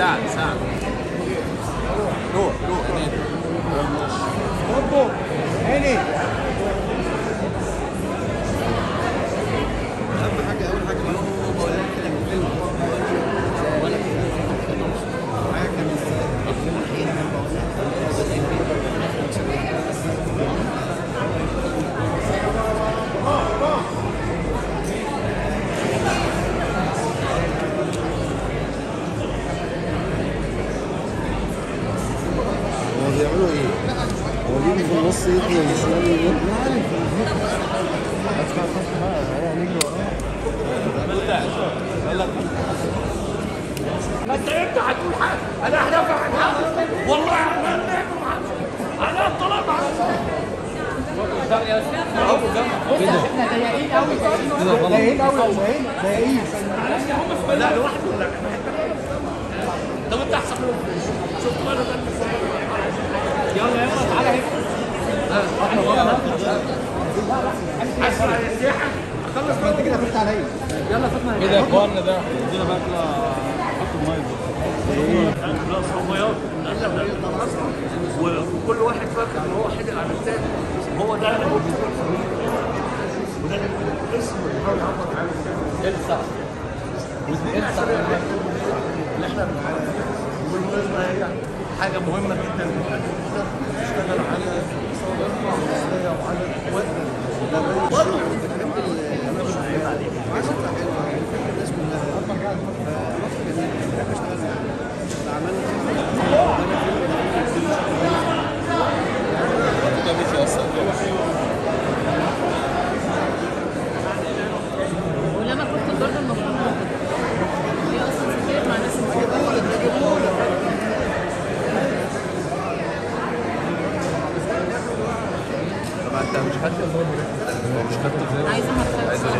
sad, sad. No, no, and then. Any. بيعملوا إيه؟ هو بيجي في النص يطلع يسلم يمين ما انت انت هتقول حاجة أنا هدافع عن حقك والله أنا أنا طلب إحنا ضيقين قوي ضيقين قوي ضيقين ضيقين لا لوحده لا يلا يلا تعالى هنا اسرع يا سياحه اخلص انت كده فزت عليا كده يا اخوانا ده ادينا بقى كده حط الميه لا صوميات لا لا أصلا وكل واحد فاكر ان هو حدق على الثاني هو ده اللي وده الاسم اللي هو يعبر عن الصح اللي إحنا بنعمله وبالمناسبه هي حاجة مهمة جدا. ان انت مش خدت مش خدت عايزه حالا